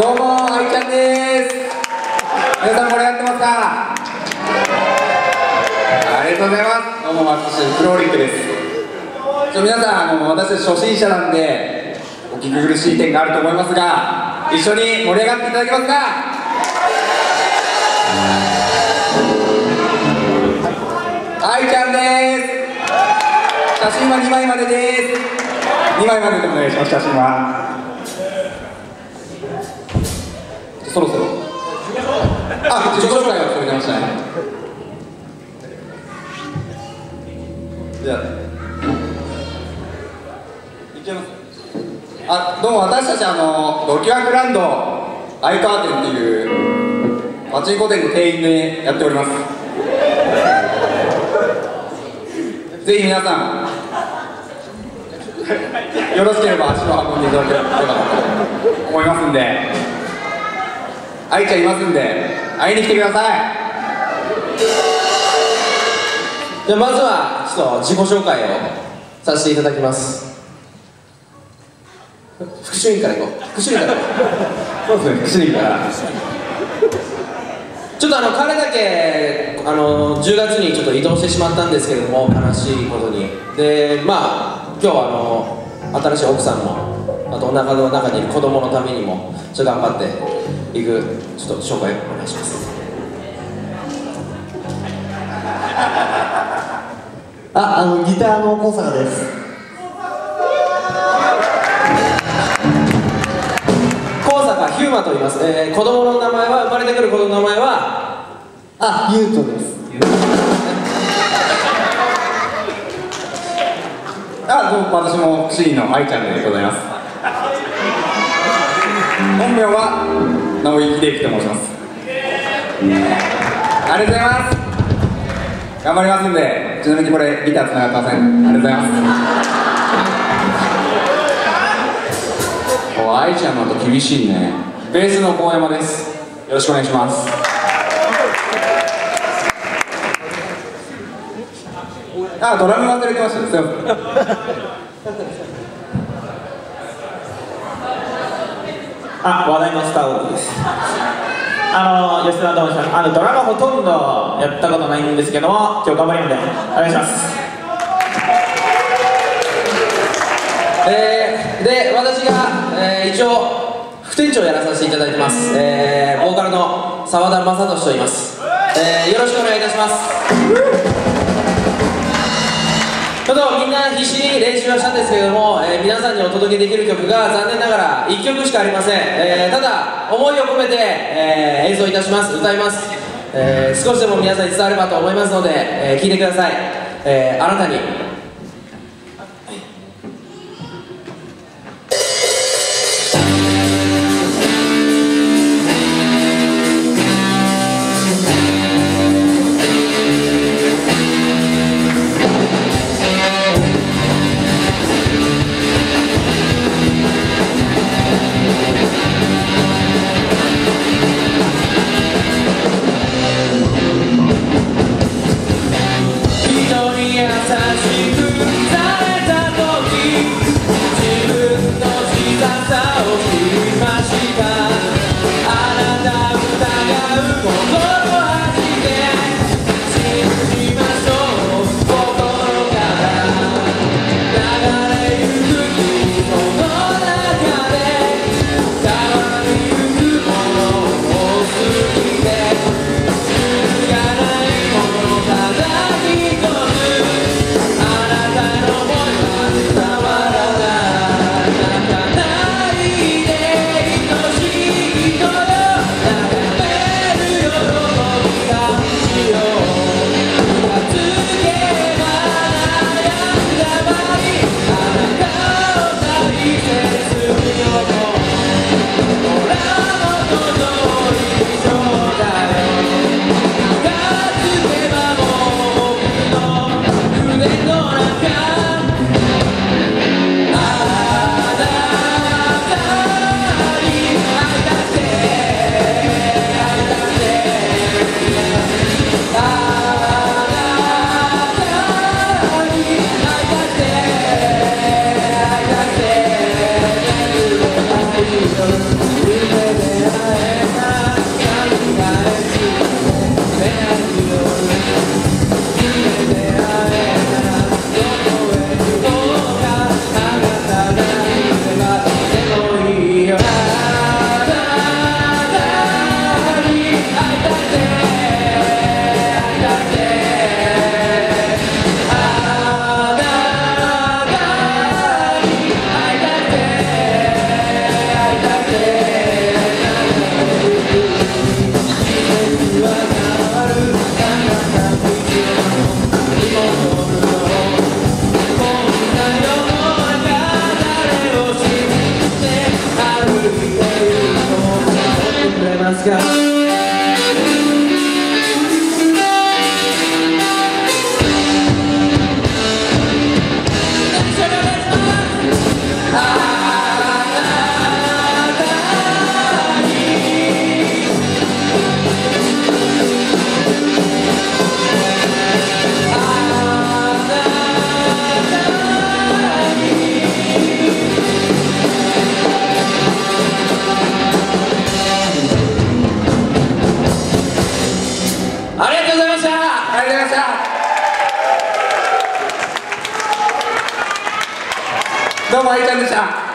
どうもあいちゃんです。皆さん盛り上がってますか？ありがとうございます。どうも私フローリックです。ちょ皆さんあの私初心者なんでお聞き苦しい点があると思いますが一緒に盛り上がっていただけますか？あいちゃんです。写真は2枚までです。2枚まででお願いします写真はそろそろ。あ自己紹介がそれ出ましたねじゃあ。いっちゃいます。あどうも私たちあのドキュアクランドアイカーテンっていうパチンコ店の店員でやっております。ぜひ皆さんよろしければ足を運んでいただければと思いますんで。愛ちゃんいますんで会いに来てください。じゃあまずはちょっと自己紹介をさせていただきます。副主任からいこう。副主任からそうですね福祉から。うちょっとあの彼だけあの10月にちょっと移動してしまったんですけれども悲しいことに。でまあ今日はあの新しい奥さんもあとお腹の中にいる子供のためにもちょっと頑張っていくちょっと紹介お願いしますあ、あのギターの小坂です。高坂ヒューマと言います、えー、子供の名前は生まれてくる子供の名前はあ、ゆうとです。あどうも私も福祉の愛ちゃんでございます本名は直井秀樹と申します。ありがとうございます。頑張りますんでちなみにこれギターつながってません。ありがとうございます。お愛ちゃんの音厳しいね。ベースの高山です。よろしくお願いします。あドラム忘れてました。すいません。あ、話題のスター・ウォーズです。あの、吉田と申します。あの、ドラマほとんどやったことないんですけども、今日頑張りますので、お願いします。えー、で私が、えー一応副店長をやらさせていただいてます、えーボーカルの澤田正俊と言います、えーよろしくお願いいたしますな必死に練習はしたんですけれども、えー皆さんにお届けできる曲が残念ながら1曲しかありません、えーただ思いを込めて、えー演奏いたします。歌います、え少しでも皆さんに伝わればと思いますので、えーいてください、えあなたに Let's go. どうもあいちゃんでした。